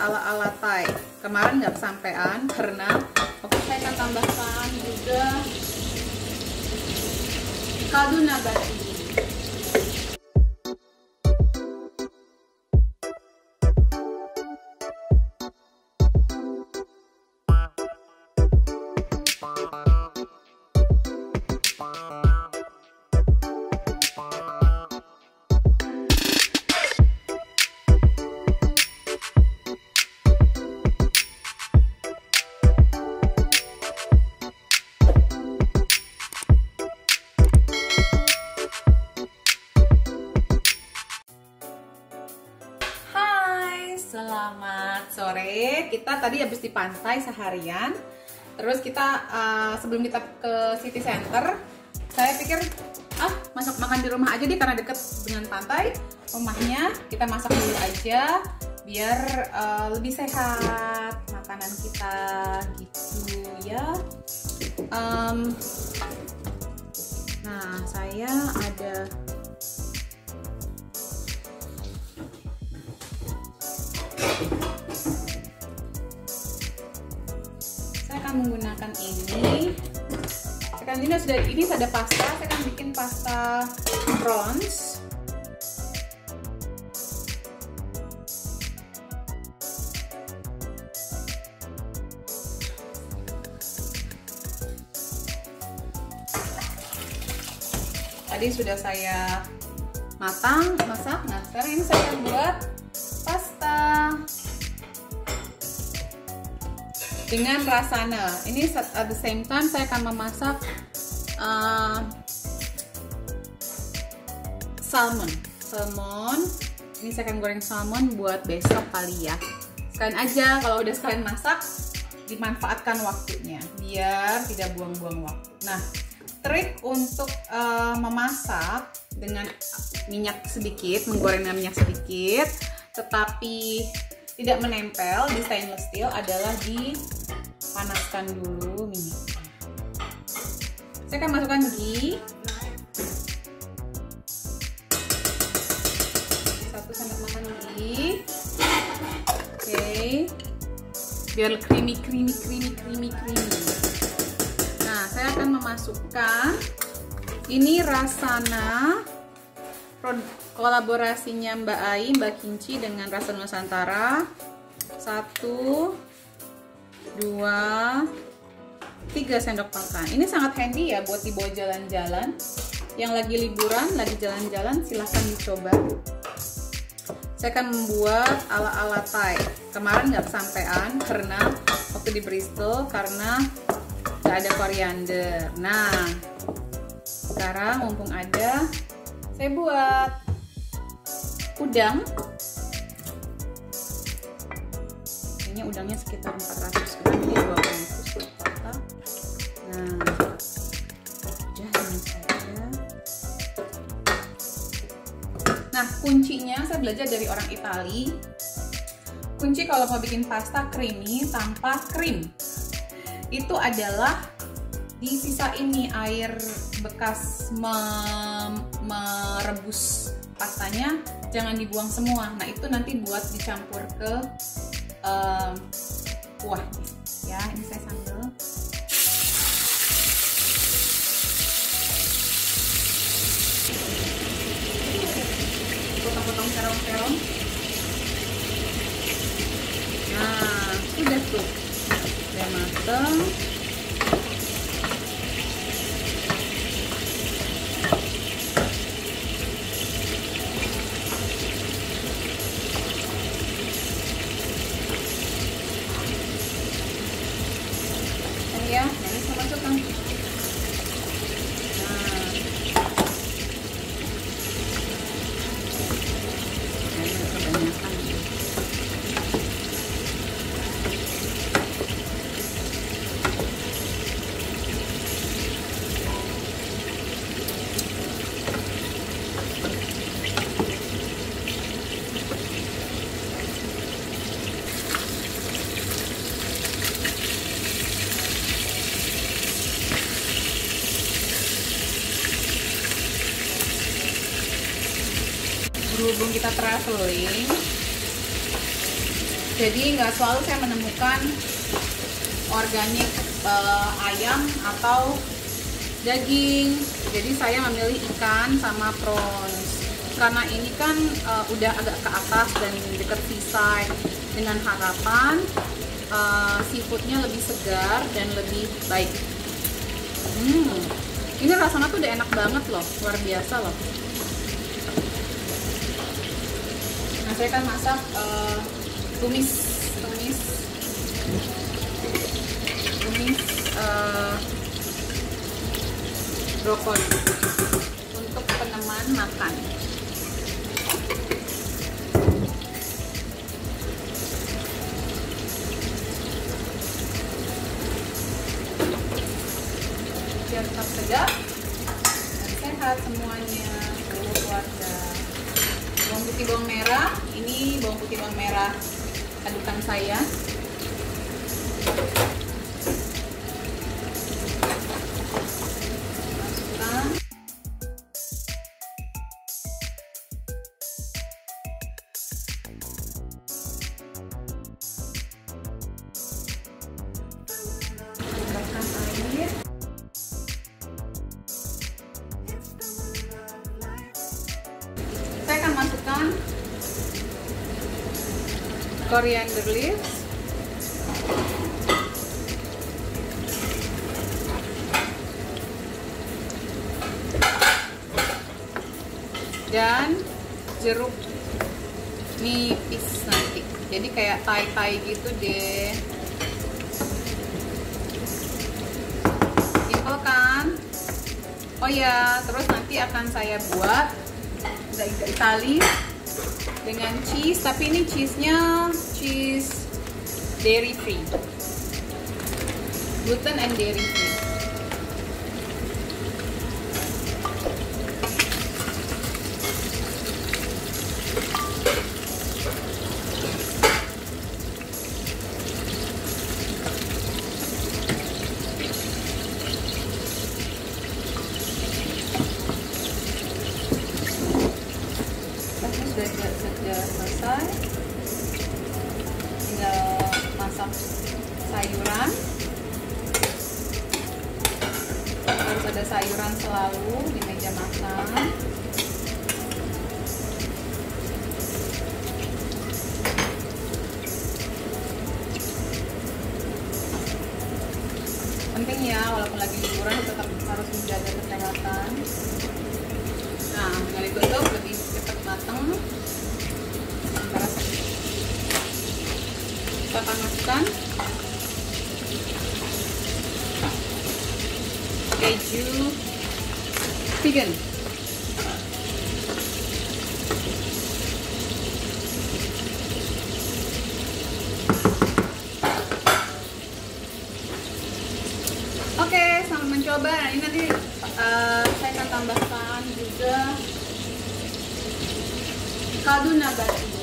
ala-ala Thai. Kemarin nggak kesampaian karena oke saya akan tambahkan juga kaldu nabati. Selamat sore. Kita tadi habis di pantai seharian. Terus kita uh, sebelum kita ke city center, saya pikir ah masak makan di rumah aja deh karena deket dengan pantai rumahnya. Kita masak dulu aja biar uh, lebih sehat makanan kita gitu ya. Um, nah saya ada menggunakan ini sekarang ini sudah ini ada pasta. Saya akan bikin pasta prawns. Tadi sudah saya matang masak. Nah sekarang ini saya akan buat dengan rasana. Ini at the same time saya akan memasak uh, salmon. Salmon. Ini saya akan goreng salmon buat besok kali ya. Sekalian aja kalau udah sekalian masak dimanfaatkan waktunya biar tidak buang-buang waktu. Nah, trik untuk uh, memasak dengan minyak sedikit, menggoreng dengan minyak sedikit, tetapi tidak menempel di stainless steel adalah dipanaskan dulu minyaknya. Saya akan masukkan ghee. Satu sendok makan ghee. Oke. Biar creamy, creamy, creamy, creamy, creamy. Nah, saya akan memasukkan ini rasana kolaborasinya Mbak Ai, Mbak Kinci dengan Rasa Nusantara. Satu, dua, tiga sendok makan. Ini sangat handy ya buat dibawa jalan-jalan. Yang lagi liburan, lagi jalan-jalan, silahkan dicoba. Saya akan membuat ala-ala Thai. Kemarin nggak kesampaian karena waktu di Bristol karena nggak ada koriander. Nah, sekarang mumpung ada, saya buat udang ini udangnya sekitar 400 gram ini 2 bungkus nah ini saja nah kuncinya saya belajar dari orang Itali. Kunci kalau mau bikin pasta creamy tanpa krim. Itu adalah di sisa ini air bekas merebus pastanya jangan dibuang semua. Nah itu nanti buat dicampur ke um, kuah ya ini saya sambil potong-potong terong-terong. Nah sudah tuh. Udah mateng ya nah ini saya masukkan nah ini kebanyakan berhubung kita traveling. Jadi nggak selalu saya menemukan organik uh, ayam atau daging. Jadi saya memilih ikan sama prawns. Karena ini kan uh, udah agak ke atas dan dekat seaside. Dengan harapan uh, seafoodnya lebih segar dan lebih baik. Hmm ini rasanya tuh udah enak banget loh. Luar biasa loh nah saya akan masak uh, tumis tumis. Tumis uh, brokoli. Untuk peneman makan. Biar tetap segar dan sehat semuanya seluruh keluarga putih bawang merah. Ini bawang putih bawang merah adukan saya coriander leaves. Dan jeruk nipis nanti. Jadi kayak tai-tai gitu deh. Simple kan? Oh ya terus nanti akan saya buat. Daging Itali dengan cheese tapi ini cheese-nya cheese dairy free. Gluten and dairy free Ini sudah, sudah selesai. Tinggal masak sayuran. Harus ada sayuran selalu di meja makan. Penting ya walaupun lagi liburan tetap harus menjaga kesehatan. Nah dengan ditutup lebih cepat matang kita akan masukkan keju vegan Oke, selamat mencoba. Nah, ini nanti uh, saya akan tambahkan juga kaldu nabati.